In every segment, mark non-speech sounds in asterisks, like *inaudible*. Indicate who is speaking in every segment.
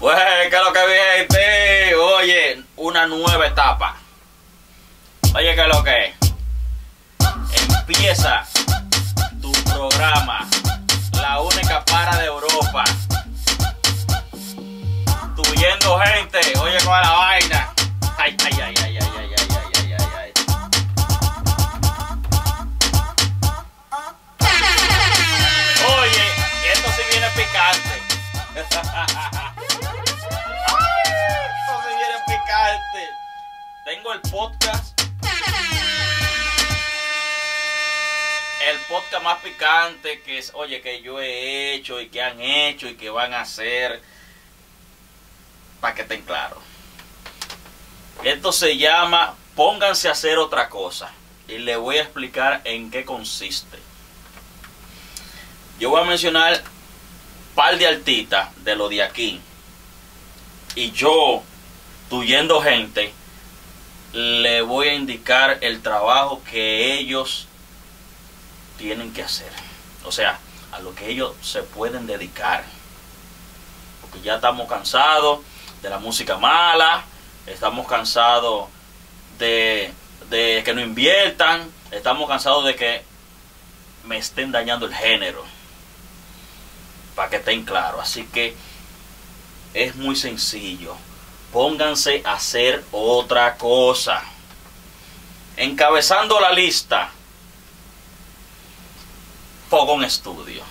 Speaker 1: ¿qué es lo que vi, gente? Oye, una nueva etapa. Oye, ¿qué es lo que es? Empieza tu programa, la única para de Europa. Tuyendo gente, oye, con la vaina. Ay, ay, ay, ay, ay, ay, ay, ay, ay, ay, ay. Oye, esto sí viene picante. *laughs* más picante que es, oye, que yo he hecho y que han hecho y que van a hacer. Para que estén claros. Esto se llama Pónganse a hacer otra cosa. Y le voy a explicar en qué consiste. Yo voy a mencionar par de artistas de lo de aquí. Y yo, tuyendo gente, le voy a indicar el trabajo que ellos tienen que hacer. O sea, a lo que ellos se pueden dedicar. Porque ya estamos cansados de la música mala, estamos cansados de, que no inviertan, estamos cansados de que me estén dañando el género para que estén claros. Así que es muy sencillo. Pónganse a hacer otra cosa. Encabezando la lista, Fogón Estudio.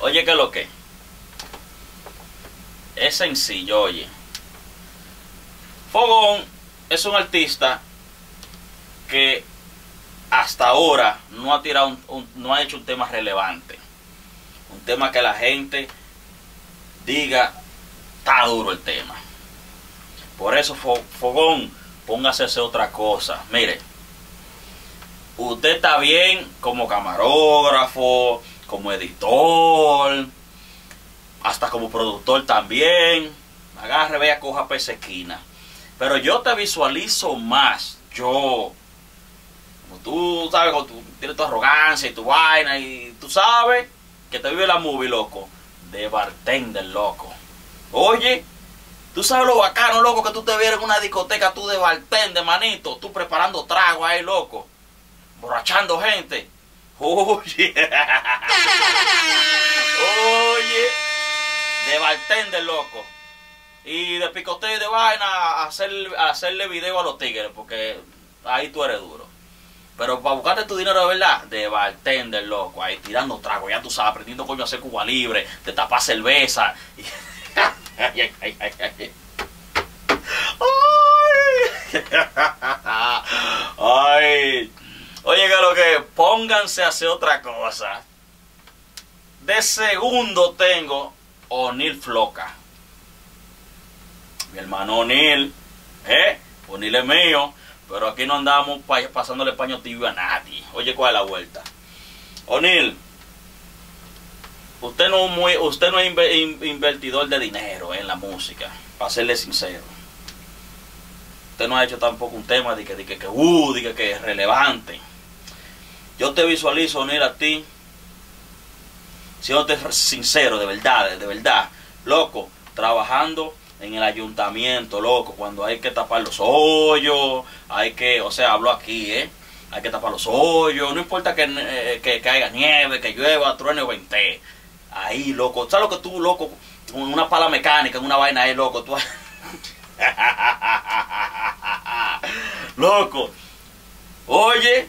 Speaker 1: Oye, ¿qué es lo que? Es sencillo, oye. Fogón es un artista que hasta ahora no ha tirado no ha hecho un tema relevante. Un tema que la gente diga, está duro el tema. Por eso, Fo- Fogón, póngase otra cosa. Mire, usted está bien como camarógrafo, como editor, hasta como productor también. Agarre, vea, coja pez esquina. Pero yo te visualizo más, yo, como tú sabes, como tú tienes tu arrogancia y tu vaina, y tú sabes que te vive la movie, loco, de bartender, loco. Oye, tú sabes lo bacano, loco, que tú te vieras en una discoteca, tú de bartender, manito, tú preparando trago ahí, loco, borrachando gente. Oye, oye, de bartender, loco. Y de picoteo y de vaina, hacer, hacerle video a los tigres, porque ahí tú eres duro. Pero para buscarte tu dinero de verdad, de bartender, loco, ahí tirando trago, ya tú sabes, aprendiendo coño a hacer Cuba Libre, de tapar cerveza. *laughs* Ay. Oye, que lo que pónganse a hacer otra cosa. De segundo tengo O'Neill Floca. Mi hermano O'Neill, ¿eh? O'Neill es mío, pero aquí no andamos pa- pasándole paño tibio a nadie. Oye, ¿cuál es la vuelta? O'Neill, usted no, muy, usted no es inve- in- invertidor de dinero en la música, para serle sincero. Usted no ha hecho tampoco un tema de que, de que, que, uh, que es relevante. Yo te visualizo, O'Neill, a ti, siéndote sincero, de verdad, de verdad, loco, trabajando en el ayuntamiento, loco, cuando hay que tapar los hoyos, hay que, o sea, hablo aquí, ¿eh? Hay que tapar los hoyos, no importa que, eh, que caiga nieve, que llueva, truene o vente. Ahí, loco, ¿sabes lo que tú, loco? Una pala mecánica, en una vaina ahí, loco, tú... *laughs* loco, oye,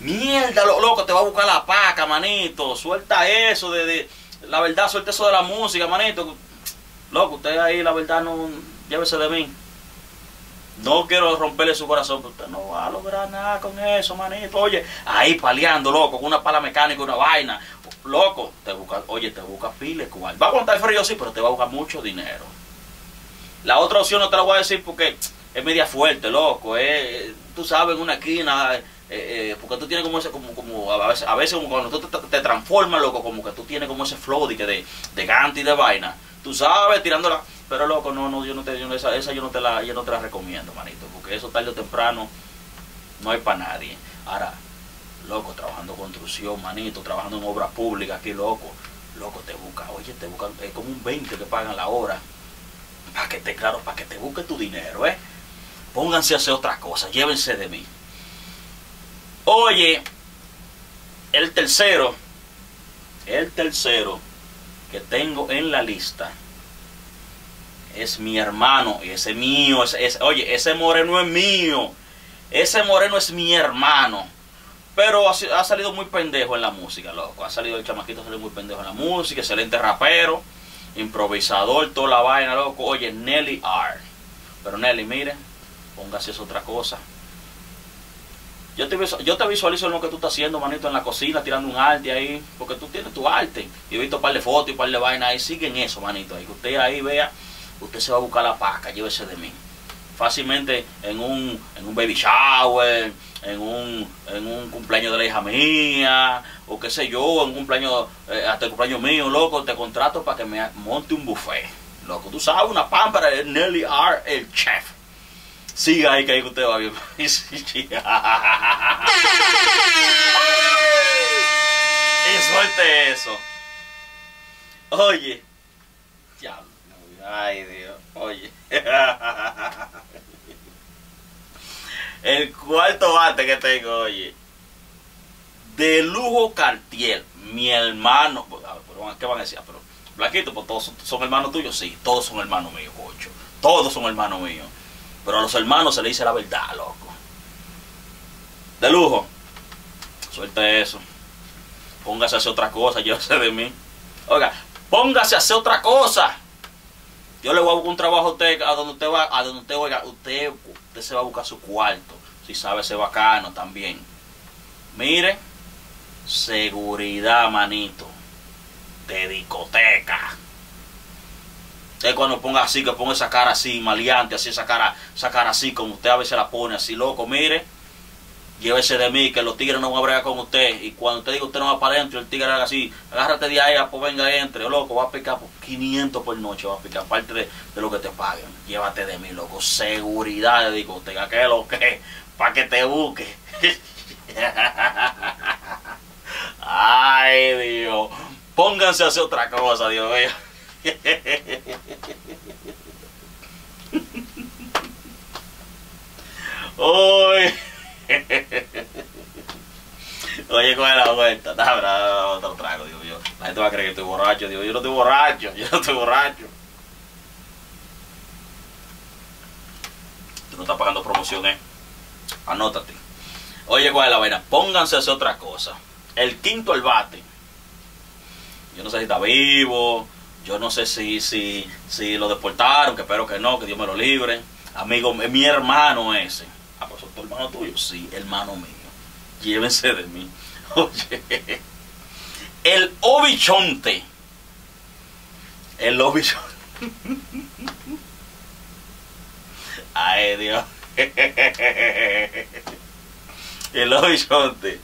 Speaker 1: Mierda, lo- loco, te va a buscar la paca, manito. Suelta eso de, de- la verdad, suelta eso de la música, manito. Loco, usted ahí, la verdad, no llévese de mí. No quiero romperle su corazón, pero usted no va a lograr nada con eso, manito. Oye, ahí paleando, loco, con una pala mecánica, una vaina. Loco, te busca, oye, te busca pile, cual. Va a aguantar frío, sí, pero te va a buscar mucho dinero. La otra opción no te la voy a decir porque es media fuerte, loco. eh, tú sabes, en una esquina, eh, eh, porque tú tienes como ese, como, como a veces, a veces como cuando tú te, te transformas, loco, como que tú tienes como ese flow de, de, de gante y de vaina. Tú sabes, tirándola. Pero loco, no, no, yo no te, yo esa, esa yo no te la, yo no te la recomiendo, manito, porque eso tarde o temprano no hay para nadie. Ahora, loco, trabajando construcción, manito, trabajando en obras públicas aquí, loco, loco, te oye, te buscan, es como un 20 que pagan la hora. Para que te, claro, para que te busque tu dinero, ¿eh? Pónganse a hacer otra cosa, llévense de mí. Oye, el tercero, el tercero que tengo en la lista es mi hermano, y ese mío, ese, oye, ese moreno es mío, ese moreno es mi hermano. Pero ha, ha, salido muy pendejo en la música, loco. Ha salido el chamaquito, salido muy pendejo en la música, excelente rapero, improvisador, toda la vaina, loco. Oye, Nelly R. Pero Nelly, mire, póngase es otra cosa. Yo te, yo te visualizo lo que tú estás haciendo, manito, en la cocina, tirando un arte ahí, porque tú tienes tu arte. Y he visto un par de fotos y un par de vainas ahí, siguen eso, manito. Ahí que usted ahí vea, usted se va a buscar la paca, llévese de mí. Fácilmente en un, en un baby shower, en un, en un cumpleaños de la hija mía, o qué sé yo, en un cumpleaños, eh, hasta el cumpleaños mío, loco, te contrato para que me monte un buffet. Loco, tú sabes, una pámpara Nelly R, el chef. Siga ahí que ahí usted va bien. *laughs* y suelte *laughs* eso. Oye. Diablo. Ay, Dios. Oye. *laughs* El cuarto bate que tengo, oye. De lujo Cartier. Mi hermano. ¿Qué van a decir? Pero, Blanquito, pues todos son, hermanos tuyos. Sí, todos son hermanos míos, cocho. Todos son hermanos míos. Pero a los hermanos se le dice la verdad, loco. De lujo. Suelte eso. Póngase a hacer otra cosa, llévese de mí. Oiga, póngase a hacer otra cosa. Yo le voy a buscar un trabajo a usted, a donde usted va, a donde usted oiga, usted, usted se va a buscar su cuarto. Si sabe ser bacano también. Mire, seguridad, manito. De discoteca. Usted cuando ponga así, que ponga esa cara así, maleante, así, esa cara, esa cara así, como usted a veces la pone así, loco, mire, llévese de mí, que los tigres no van a bregar con usted. Y cuando usted diga usted no va para adentro, el tigre haga así, agárrate de ahí, pues venga, entre, loco, va a picar por 500 por noche, va a picar, aparte de, lo que te paguen. Llévate de mí, loco, seguridad de discoteca, que es lo que, *laughs* para que te busque. *laughs* Ay, Dios, pónganse a hacer otra cosa, Dios mío. Oye, Oye, coge la vuelta. Está otro trago, digo yo. La gente va a creer que estoy borracho. Digo, yo no estoy borracho. Yo no estoy borracho. Tú no estás pagando promociones. Anótate. Oye, coge la vaina. Pónganse a hacer otra cosa. El quinto el bate. Yo no sé si está vivo. Yo no sé si, si, si lo deportaron, que espero que no, que Dios me lo libre. Amigo, mi hermano ese. Ah, pues tu hermano tuyo. Sí, hermano mío. Llévense de mí. *laughs* Oye. El obichonte. El obichonte. *laughs* Ay, Dios. *laughs* El obichonte.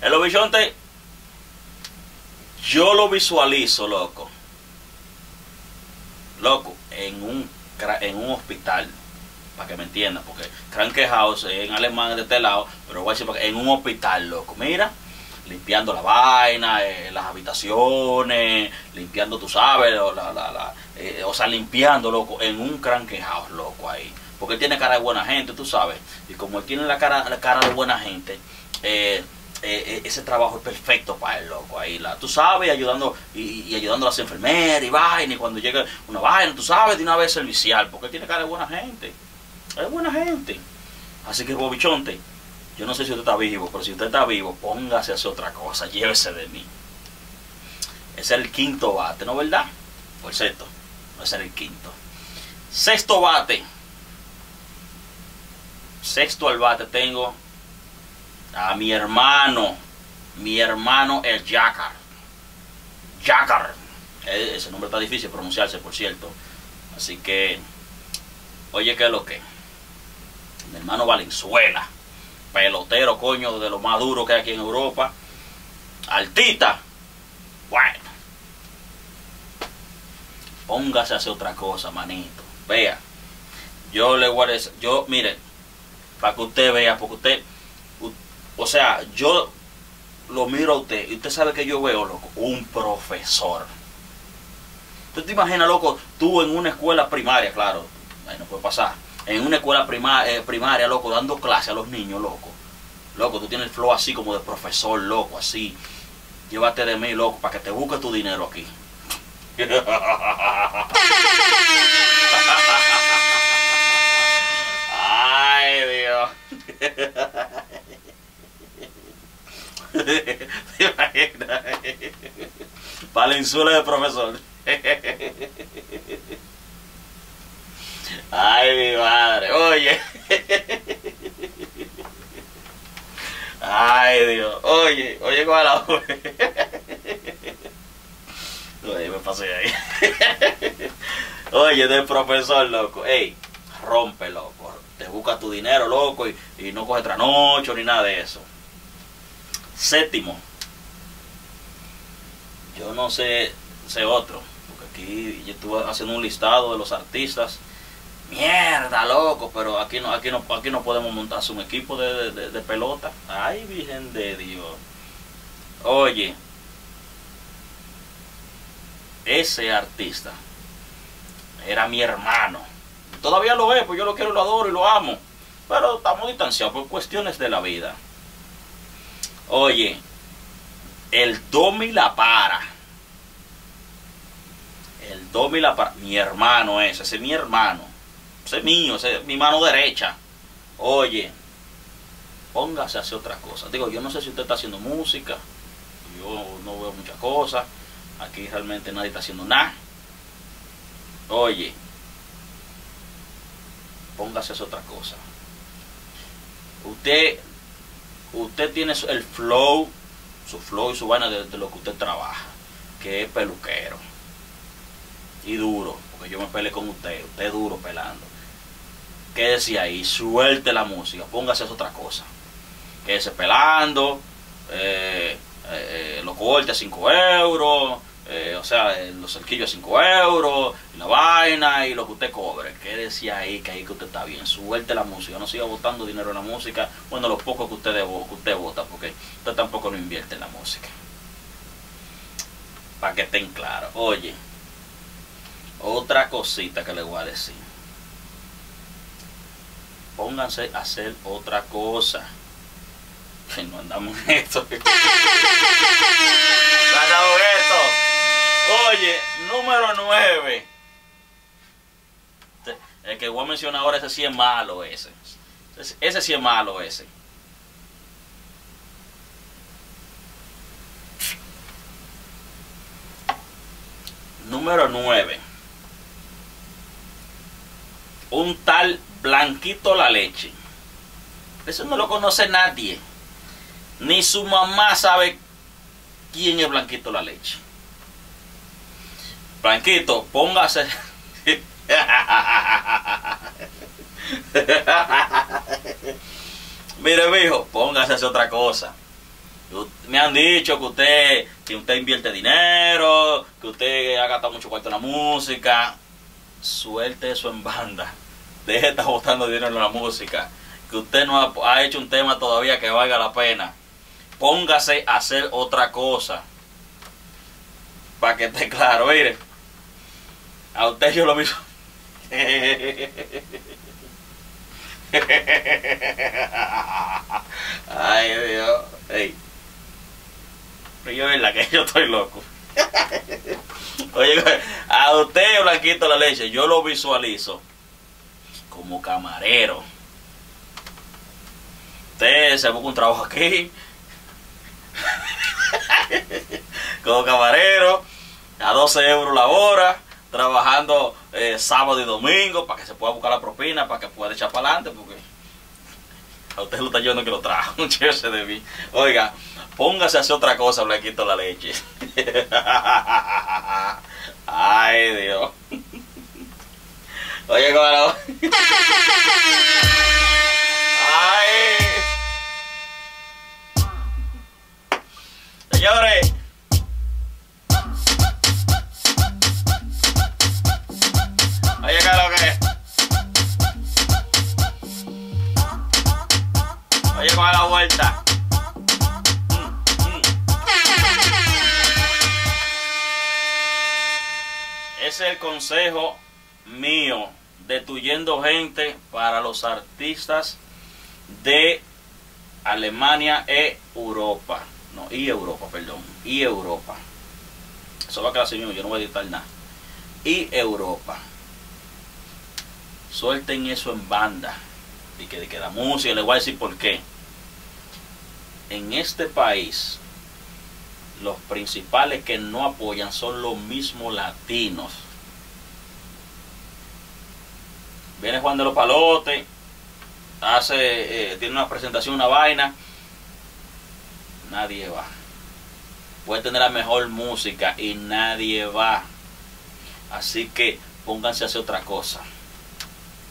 Speaker 1: El obichonte yo lo visualizo, loco. Loco, en un, en un hospital. Para que me entiendan, porque Krankenhaus en alemán de este lado, pero voy a decir en un hospital, loco. Mira, limpiando la vaina, eh, las habitaciones, limpiando, tú sabes, la, eh, o sea, limpiando, loco, en un Krankenhaus, loco, ahí. Porque tiene cara de buena gente, tú sabes. Y como él tiene la cara, la cara de buena gente, eh, eh, ese trabajo es perfecto para el loco. Ahí la, tú sabes, ayudando y, ayudando a las enfermeras y vaina. Y cuando llega una vaina, tú sabes, de una vez servicial, porque tiene cara de buena gente. Es buena gente. Así que, Bobichonte, yo no sé si usted está vivo, pero si usted está vivo, póngase a hacer otra cosa, llévese de mí. Ese es el quinto bate, ¿no verdad? Por cierto, ese es el quinto. Sexto bate. Sexto al bate tengo a mi hermano, mi hermano el Jacar. Jacar. E, ese nombre está difícil de pronunciarse, por cierto. Así que, oye, ¿qué es lo que? Mi hermano Valenzuela. Pelotero, coño, de lo más duro que hay aquí en Europa. Altita. Bueno. Póngase a hacer otra cosa, manito. Vea. Yo le voy a decir, yo, mire, para que usted vea, porque usted o sea, yo lo miro a usted y usted sabe que yo veo, loco, un profesor. ¿Tú te imaginas, loco, tú en una escuela primaria, claro, ahí no puede pasar, en una escuela eh, primaria, loco, dando clase a los niños, loco. Loco, tú tienes el flow así como de profesor, loco, así. Llévate de mí, loco, para que te busque tu dinero aquí. *laughs* Ay, Dios. *laughs* *laughs* Valenzuela de profesor. Ay, mi madre. Oye. Ay, Dios. Oye, oye, con la Oye, me pasé ahí. Oye, del profesor, loco. Ey, rompe, loco. Te busca tu dinero, loco, y, y no coge tranocho ni nada de eso. Séptimo. Yo no sé, sé otro. Porque aquí yo estuve haciendo un listado de los artistas. Mierda, loco, pero aquí no, aquí no, aquí no podemos montarse un equipo de, de pelota. Ay, Virgen de Dios. Oye, ese artista era mi hermano. Todavía lo es, pues yo lo quiero, lo adoro y lo amo. Pero estamos distanciados por cuestiones de la vida. Oye, el Domi la para. El Domi la para. Mi hermano ese, ese es mi hermano. Ese es mío, ese es mi mano derecha. Oye, póngase a hacer otra cosa. Digo, yo no sé si usted está haciendo música. Yo no veo muchas cosas. Aquí realmente nadie está haciendo nada. Oye, póngase a hacer otra cosa. Usted usted tiene el flow, su flow y su vaina de, lo que usted trabaja, que es peluquero. Y duro, porque yo me peleé con usted, usted es duro pelando. Quédese ahí, suelte la música, póngase a otra cosa. Quédese pelando, eh, eh, lo corte a 5 euros, eh, o sea, los cerquillos a 5 euros, la vaina y lo que usted cobre. Quédese ahí, que ahí que usted está bien. Suelte la música, no siga botando dinero en la música. Bueno, lo poco que usted, que usted vota, porque usted tampoco no invierte en la música. Para que estén claros. Oye, otra cosita que le voy a decir. Pónganse a hacer otra cosa. *laughs* Que no andamos en esto. *laughs* Oye, número 9. El que voy a mencionar ahora, ese sí es malo, ese. Ese sí es malo, ese. Número 9. Un tal Blanquito la leche. Eso no lo conoce nadie. Ni su mamá sabe quién es Blanquito la leche. Blanquito, póngase. Mire, mijo, póngase a hacer otra cosa. Me han dicho que usted, que usted invierte dinero, que usted ha gastado mucho cuarto en la música. Suelte eso en banda. Deje de estar botando dinero en la música. Que usted no ha, ha hecho un tema todavía que valga la pena. Póngase a hacer otra cosa. Para que esté claro, mire. A usted yo lo mismo. Ay, Dios. Ey. Yo la que yo estoy loco. Oye, a usted, Blanquito la leche, yo lo visualizo como camarero. Usted se busca un trabajo aquí. como camarero, a 12 euros la hora trabajando eh, sábado y domingo para que se pueda buscar la propina, para que pueda echar para adelante, porque a usted lo está yendo que lo trajo, *laughs* de mí. Oiga, póngase a hacer otra cosa, le quito la leche. *laughs* Ay, Dios. *laughs* Oye, cómo Ay. Consejo mío de Tuyendo Gente para los artistas de Alemania e Europa. No, y Europa, perdón. Y Europa. Eso va a quedar así mismo, yo no voy a editar nada. Y Europa. Suelten eso en banda. Y que, que la música, les voy a decir por qué. En este país, los principales que no apoyan son los mismos latinos. Viene Juan de los Palotes, hace, eh, tiene una presentación, una vaina. Nadie va. Puede tener la mejor música y nadie va. Así que pónganse a hacer otra cosa.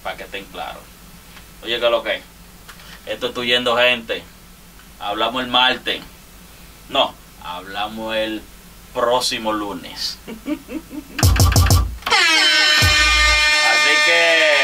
Speaker 1: Para que estén claros. Oye, que lo que? Esto estoy yendo gente. Hablamos el martes. No, hablamos el próximo lunes. *laughs* Así que...